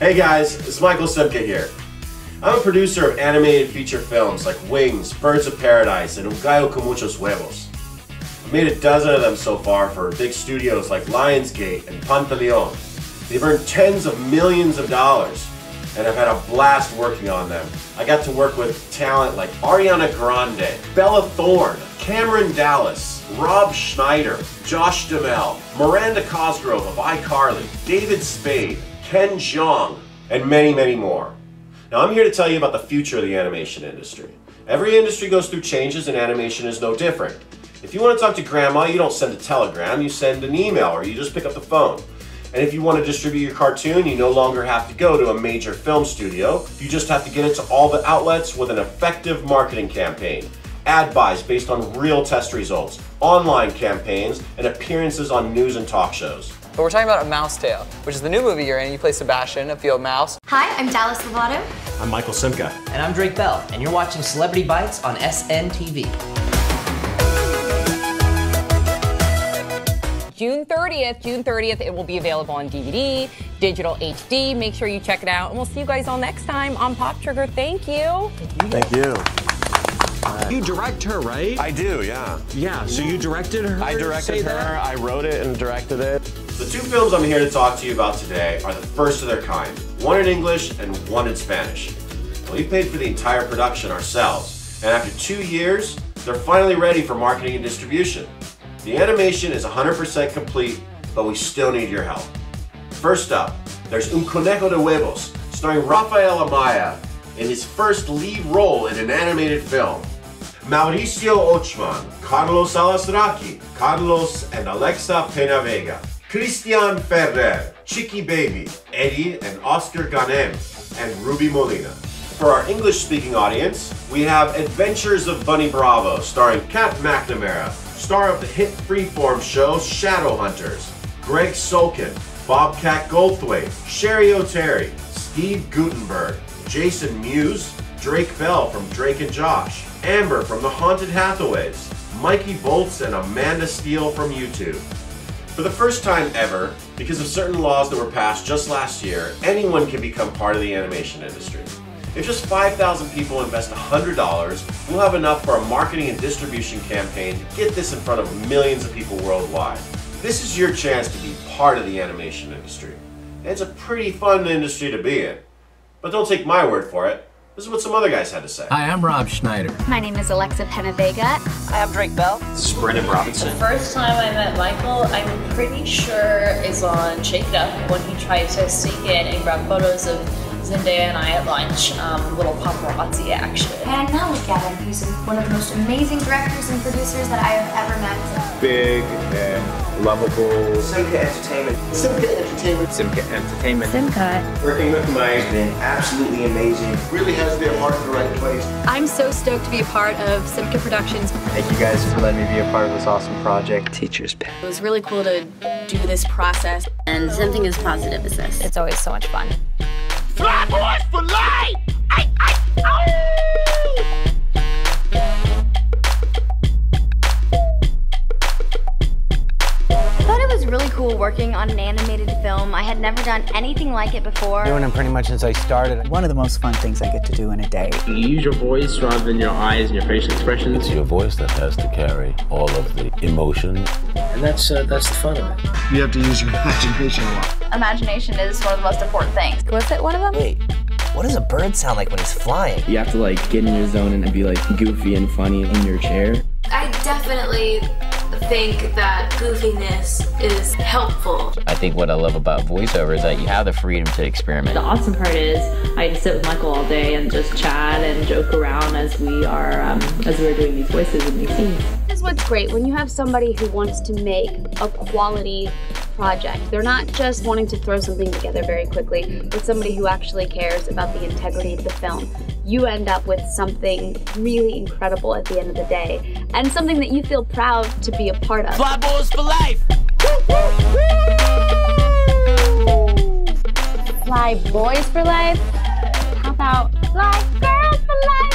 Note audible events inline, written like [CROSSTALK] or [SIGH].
Hey guys, it's Michael Simka here. I'm a producer of animated feature films like Wings, Birds of Paradise, and Un Gallo con Muchos Huevos. I've made a dozen of them so far for big studios like Lionsgate and Pantaleon. They've earned tens of millions of dollars, and I've had a blast working on them. I got to work with talent like Ariana Grande, Bella Thorne, Cameron Dallas, Rob Schneider, Josh Duhamel, Miranda Cosgrove of iCarly, David Spade, Ken Jeong, and many, many more. Now I'm here to tell you about the future of the animation industry. Every industry goes through changes and animation is no different. If you want to talk to grandma, you don't send a telegram, you send an email or you just pick up the phone. And if you want to distribute your cartoon, you no longer have to go to a major film studio. You just have to get it to all the outlets with an effective marketing campaign. Ad buys based on real test results, online campaigns, and appearances on news and talk shows. But we're talking about A Mouse Tale, which is the new movie you're in. You play Sebastian, a field mouse. Hi, I'm Dallas Lovato. I'm Michael Simka. And I'm Drake Bell, and you're watching Celebrity Bites on SNTV. June 30th, June 30th, it will be available on DVD, digital HD. Make sure you check it out. And we'll see you guys all next time on Pop Trigger. Thank you. Thank you. You direct her, right? I do, yeah. Yeah, so you directed her? I directed Say her, that? I wrote it and directed it. The two films I'm here to talk to you about today are the first of their kind, one in English and one in Spanish. We paid for the entire production ourselves, and after two years, they're finally ready for marketing and distribution. The animation is 100% complete, but we still need your help. First up, there's Un Conejo de Huevos, starring Rafael Amaya in his first lead role in an animated film. Mauricio Ochmann, Carlos Alazraki, Carlos and Alexa PenaVega, Christian Ferrer, Chicky Baby, Eddie and Oscar Ganem, and Ruby Molina. For our English-speaking audience, we have Adventures of Bunny Bravo, starring Kat McNamara, star of the hit Freeform show Shadowhunters, Greg Sulkin, Bobcat Goldthwait, Cheri Oteri, Steve Guttenberg, Jason Mewes, Drake Bell from Drake and Josh, Amber from The Haunted Hathaways, Mikey Bolts, and Amanda Steele from YouTube. For the first time ever, because of certain laws that were passed just last year, anyone can become part of the animation industry. If just 5,000 people invest $100, we'll have enough for a marketing and distribution campaign to get this in front of millions of people worldwide. This is your chance to be part of the animation industry. It's a pretty fun industry to be in. But don't take my word for it. This is what some other guys had to say. Hi, I'm Rob Schneider. My name is Alexa PenaVega. I am Drake Bell. This is Brendan Robinson. First time I met Michael, I'm pretty sure is on Shake It Up when he tried to sneak in and grab photos of Zendaya and I at lunch. Um, little paparazzi action. And now look at him. He's one of the most amazing directors and producers that I have ever met. Big and lovable. Simca Entertainment. Simca Entertainment. Simca Entertainment. Simcut. Working with Mike has been absolutely amazing. Really has their heart in the right place. I'm so stoked to be a part of Simca Productions. Thank you guys for letting me be a part of this awesome project. Teacher's pet. It was really cool to do this process. And something as positive as this. It's always so much fun. Fly boys for life! Working on an animated film. I had never done anything like it before. Doing them pretty much since I started. One of the most fun things I get to do in a day. You use your voice rather than your eyes and your facial expressions. It's your voice that has to carry all of the emotion. And that's uh, that's the fun of it. You have to use your [LAUGHS] imagination a lot. Imagination is one of the most important things. Was it one of them? Wait, what does a bird sound like when he's flying? You have to like get in your zone and be like goofy and funny in your chair. I definitely think that goofiness is helpful. I think what I love about voiceover is that you have the freedom to experiment. The awesome part is I get sit with Michael all day and just chat and joke around as we are um, as we're doing these voices in these scenes. This is what's great when you have somebody who wants to make a quality project. They're not just wanting to throw something together very quickly, but somebody who actually cares about the integrity of the film. You end up with something really incredible at the end of the day, and something that you feel proud to be a part of. Fly boys for life! Fly boys for life? How about fly girls for life?